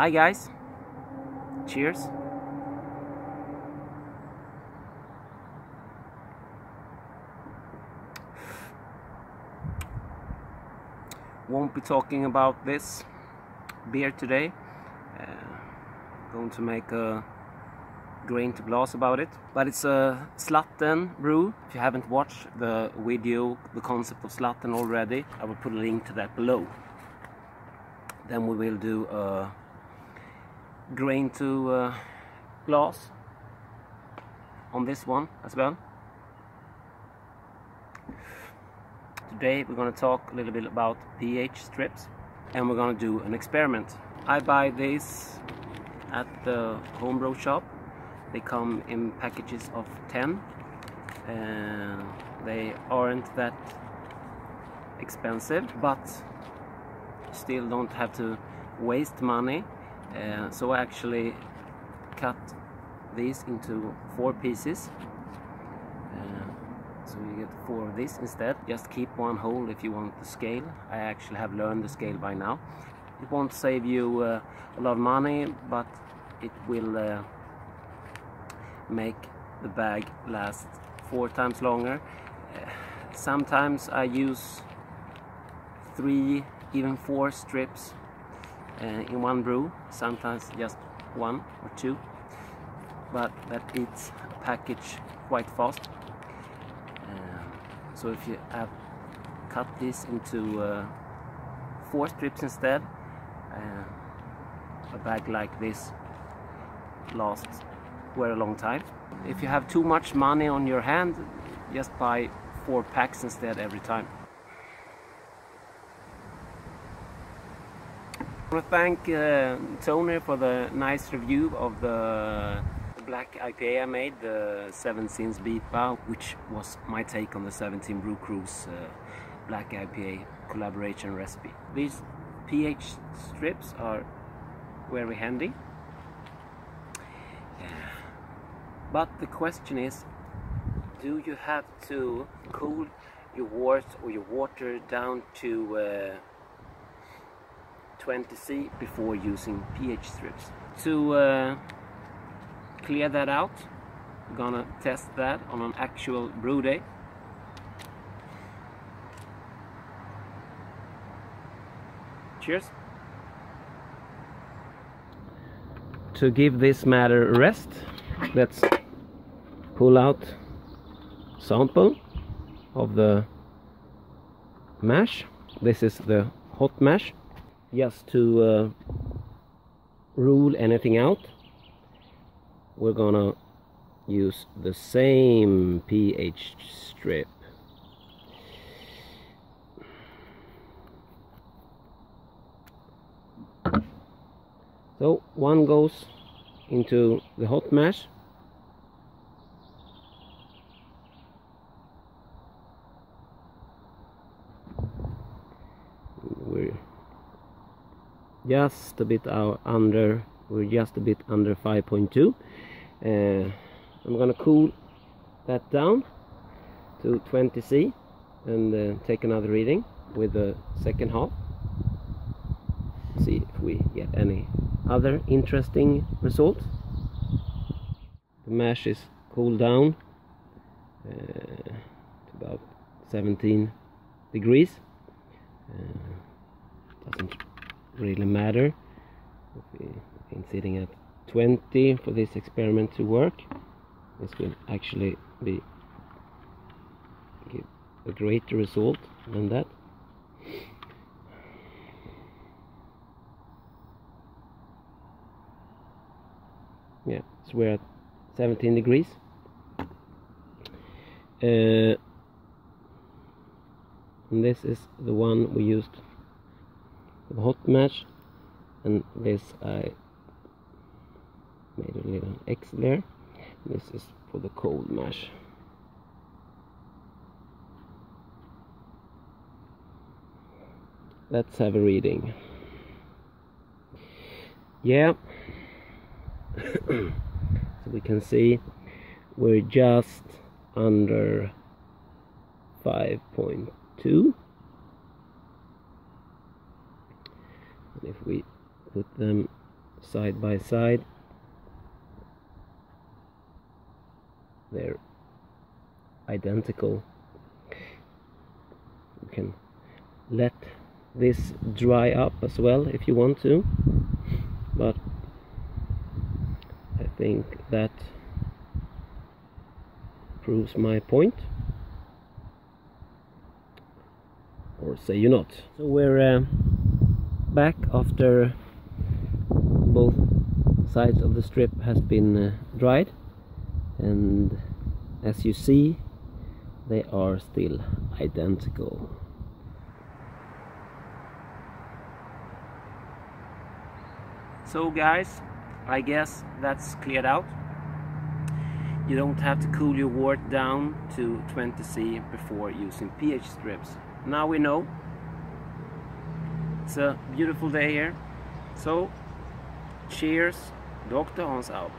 Hi guys. Cheers. Won't be talking about this beer today. Uh, going to make a grain to glass about it. But it's a Slatten brew. If you haven't watched the video, the concept of Slatten already, I will put a link to that below. Then we will do a grain to uh, glass on this one as well. Today we're going to talk a little bit about pH strips and we're going to do an experiment. I buy these at the homebrew shop. They come in packages of 10 and they aren't that expensive but still don't have to waste money uh, so I actually cut these into four pieces. Uh, so you get four of this instead. Just keep one whole if you want the scale. I actually have learned the scale by now. It won't save you uh, a lot of money but it will uh, make the bag last four times longer. Uh, sometimes I use three even four strips in one brew sometimes just one or two. But that eats a package quite fast. Um, so if you have cut this into uh, four strips instead uh, a bag like this lasts quite a long time. If you have too much money on your hand just buy four packs instead every time I want to thank uh, Tony for the nice review of the black IPA I made, the 7 Sins BIPA, which was my take on the 17 Brew Cruise uh, black IPA collaboration recipe. These pH strips are very handy. But the question is, do you have to cool your wort or your water down to uh, 20C before using pH strips. To uh, clear that out, we're gonna test that on an actual brew day. Cheers. To give this matter rest, let's pull out sample of the mash. This is the hot mash just to uh, rule anything out we're gonna use the same pH strip. So one goes into the hot mash we're just a bit under we're just a bit under 5.2 uh, I'm gonna cool that down to 20C and uh, take another reading with the second half. See if we get any other interesting results. The mash is cooled down uh, to about 17 degrees. Uh, doesn't really matter. Been sitting at 20 for this experiment to work. This will actually be give a greater result than that. Yeah so we're at 17 degrees. Uh, and this is the one we used the hot mash and this I made a little X there. This is for the cold mash let's have a reading. Yeah. So we can see we're just under 5.2 and if we put them side by side they're identical. You can let this dry up as well if you want to but I think that proves my point. Or say you not. So we're uh, back after both sides of the strip has been uh, dried. And as you see they are still identical. So guys I guess that's cleared out. You don't have to cool your wort down to 20C before using pH strips. Now we know it's a beautiful day here so cheers Dr. Hans out